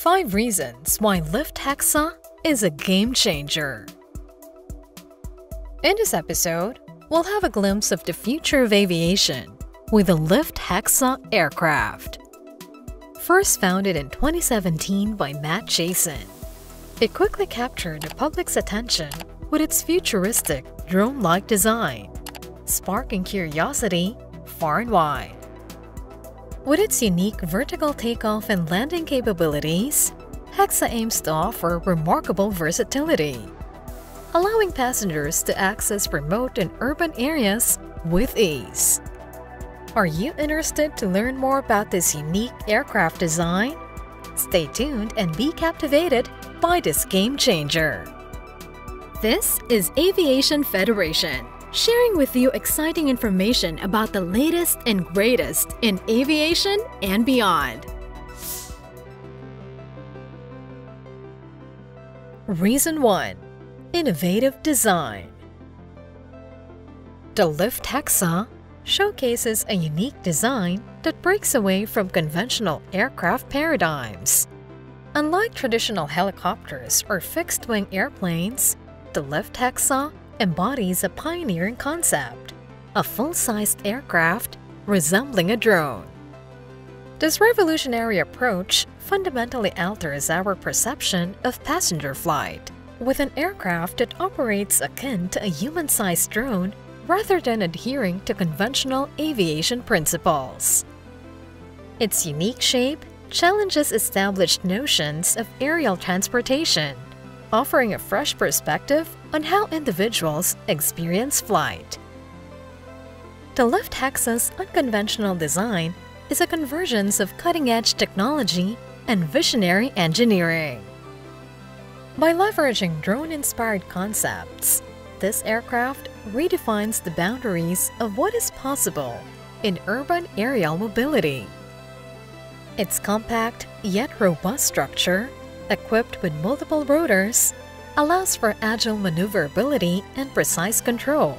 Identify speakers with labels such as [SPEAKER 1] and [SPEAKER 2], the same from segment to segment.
[SPEAKER 1] 5 Reasons Why Lift Hexa is a Game Changer In this episode, we'll have a glimpse of the future of aviation with the Lift Hexa aircraft. First founded in 2017 by Matt Chasen, it quickly captured the public's attention with its futuristic, drone-like design, sparking curiosity far and wide. With its unique vertical takeoff and landing capabilities, Hexa aims to offer remarkable versatility, allowing passengers to access remote and urban areas with ease. Are you interested to learn more about this unique aircraft design? Stay tuned and be captivated by this game changer. This is Aviation Federation, sharing with you exciting information about the latest and greatest in aviation and beyond. Reason 1 Innovative Design The Lift Hexa showcases a unique design that breaks away from conventional aircraft paradigms. Unlike traditional helicopters or fixed-wing airplanes, the Lift Hexa embodies a pioneering concept, a full-sized aircraft resembling a drone. This revolutionary approach fundamentally alters our perception of passenger flight, with an aircraft that operates akin to a human-sized drone rather than adhering to conventional aviation principles. Its unique shape challenges established notions of aerial transportation, offering a fresh perspective on how individuals experience flight. The Lift Hexa's unconventional design is a convergence of cutting-edge technology and visionary engineering. By leveraging drone-inspired concepts, this aircraft redefines the boundaries of what is possible in urban aerial mobility. Its compact yet robust structure, equipped with multiple rotors, allows for agile maneuverability and precise control,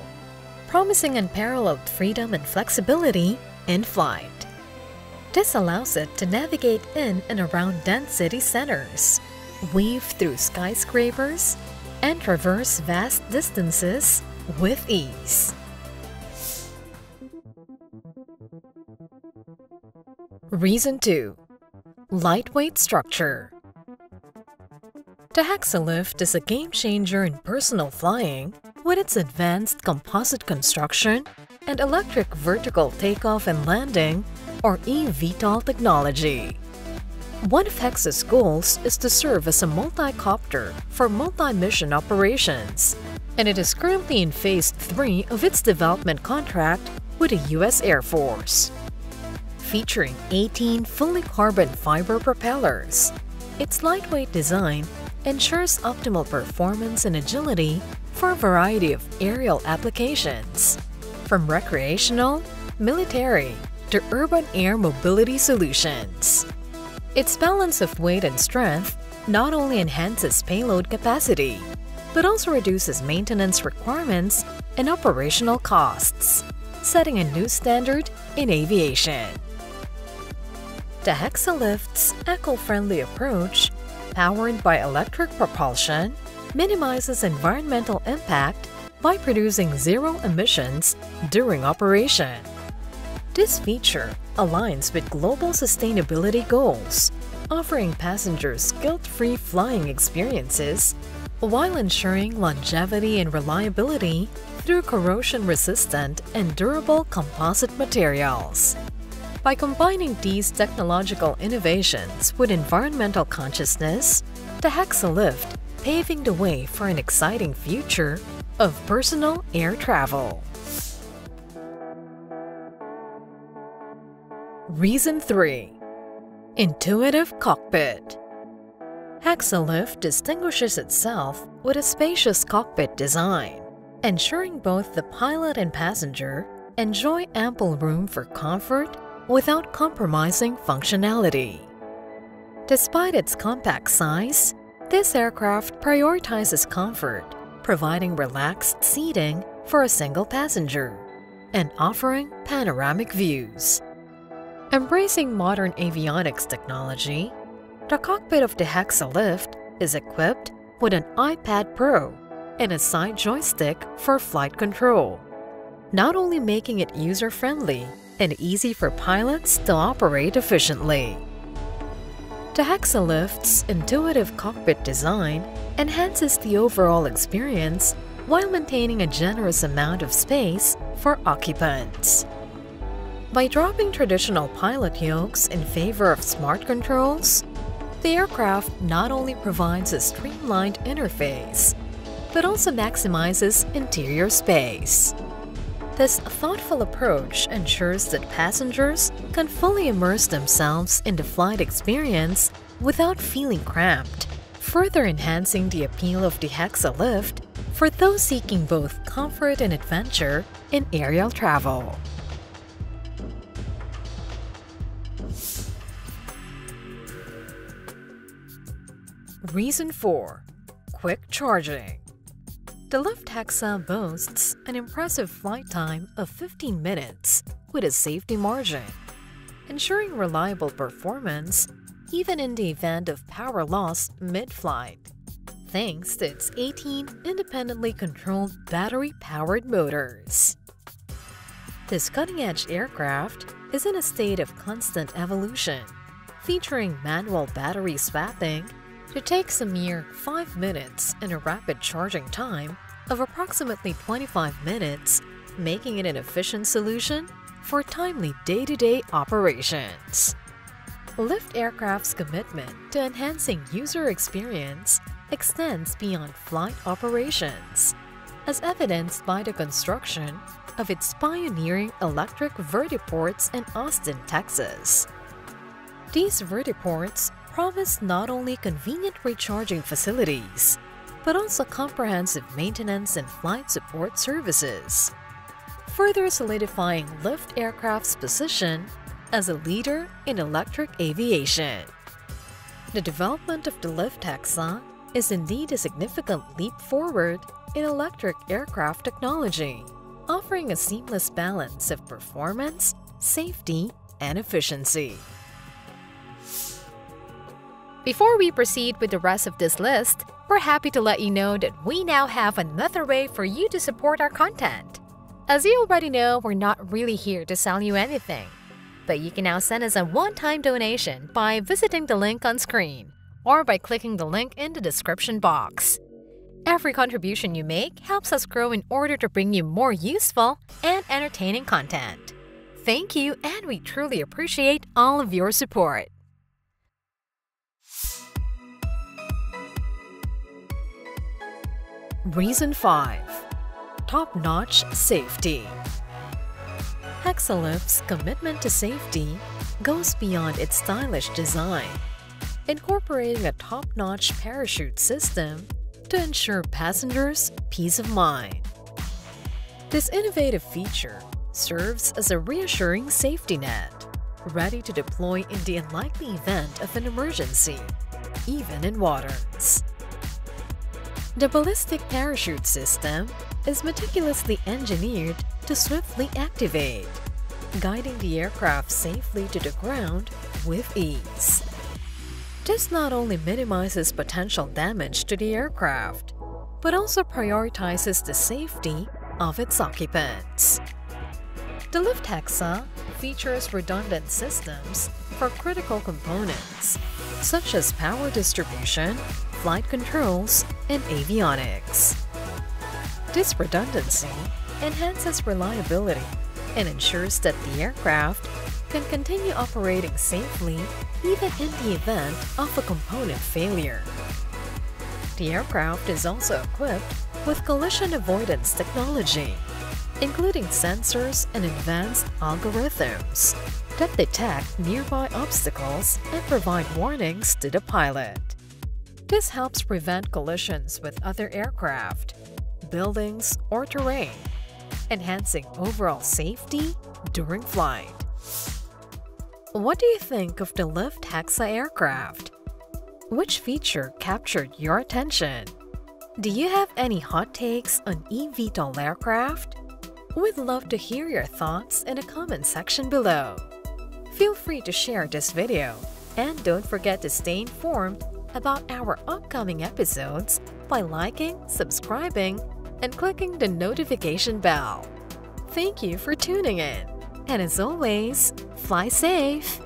[SPEAKER 1] promising unparalleled freedom and flexibility in flight. This allows it to navigate in and around dense city centers, weave through skyscrapers, and traverse vast distances with ease. Reason 2 Lightweight Structure The Hexalift is a game-changer in personal flying with its advanced composite construction and electric vertical takeoff and landing or eVTOL technology. One of Hexa's goals is to serve as a multi-copter for multi-mission operations, and it is currently in Phase 3 of its development contract with the U.S. Air Force. Featuring 18 fully carbon fiber propellers, its lightweight design ensures optimal performance and agility for a variety of aerial applications, from recreational, military, to urban air mobility solutions. Its balance of weight and strength not only enhances payload capacity, but also reduces maintenance requirements and operational costs, setting a new standard in aviation. The Hexalift's eco-friendly approach, powered by electric propulsion, minimizes environmental impact by producing zero emissions during operation. This feature aligns with global sustainability goals, offering passengers guilt-free flying experiences while ensuring longevity and reliability through corrosion-resistant and durable composite materials. By combining these technological innovations with environmental consciousness, the Hexalift paving the way for an exciting future of personal air travel. Reason 3 Intuitive Cockpit Hexalift distinguishes itself with a spacious cockpit design, ensuring both the pilot and passenger enjoy ample room for comfort without compromising functionality. Despite its compact size, this aircraft prioritizes comfort, providing relaxed seating for a single passenger and offering panoramic views. Embracing modern avionics technology, The cockpit of the Hexa Lift is equipped with an iPad Pro and a side joystick for flight control, not only making it user-friendly and easy for pilots to operate efficiently. The Hexalift's intuitive cockpit design enhances the overall experience while maintaining a generous amount of space for occupants. By dropping traditional pilot yokes in favor of smart controls, the aircraft not only provides a streamlined interface, but also maximizes interior space. This thoughtful approach ensures that passengers can fully immerse themselves in the flight experience without feeling cramped, further enhancing the appeal of the Hexa lift for those seeking both comfort and adventure in aerial travel. Reason 4. Quick Charging The Lift Hexa boasts an impressive flight time of 15 minutes with a safety margin, ensuring reliable performance even in the event of power loss mid-flight, thanks to its 18 independently controlled battery-powered motors. This cutting-edge aircraft is in a state of constant evolution, featuring manual battery swapping it takes a mere 5 minutes and a rapid charging time of approximately 25 minutes, making it an efficient solution for timely day-to-day -day operations. Lift Aircraft's commitment to enhancing user experience extends beyond flight operations, as evidenced by the construction of its pioneering electric vertiports in Austin, Texas. These vertiports promise not only convenient recharging facilities, but also comprehensive maintenance and flight support services, further solidifying Lift Aircraft's position as a leader in electric aviation. The development of the Lift Hexa is indeed a significant leap forward in electric aircraft technology, offering a seamless balance of performance, safety, and efficiency.
[SPEAKER 2] Before we proceed with the rest of this list, we're happy to let you know that we now have another way for you to support our content. As you already know, we're not really here to sell you anything, but you can now send us a one-time donation by visiting the link on screen or by clicking the link in the description box. Every contribution you make helps us grow in order to bring you more useful and entertaining content. Thank you, and we truly appreciate all of your support.
[SPEAKER 1] Reason 5. Top-notch safety Hexalift's commitment to safety goes beyond its stylish design, incorporating a top-notch parachute system to ensure passengers peace of mind. This innovative feature serves as a reassuring safety net, ready to deploy in the unlikely event of an emergency, even in waters. The ballistic parachute system is meticulously engineered to swiftly activate, guiding the aircraft safely to the ground with ease. This not only minimizes potential damage to the aircraft, but also prioritizes the safety of its occupants. The Lift Hexa features redundant systems for critical components, such as power distribution, flight controls, and avionics. This redundancy enhances reliability and ensures that the aircraft can continue operating safely even in the event of a component failure. The aircraft is also equipped with collision avoidance technology, including sensors and advanced algorithms that detect nearby obstacles and provide warnings to the pilot. This helps prevent collisions with other aircraft, buildings, or terrain, enhancing overall safety during flight. What do you think of the Lift Hexa aircraft? Which feature captured your attention? Do you have any hot takes on eVTOL aircraft? We'd love to hear your thoughts in the comment section below. Feel free to share this video And don't forget to stay informed about our upcoming episodes by liking, subscribing, and clicking the notification bell. Thank you for tuning in. And as always, fly safe.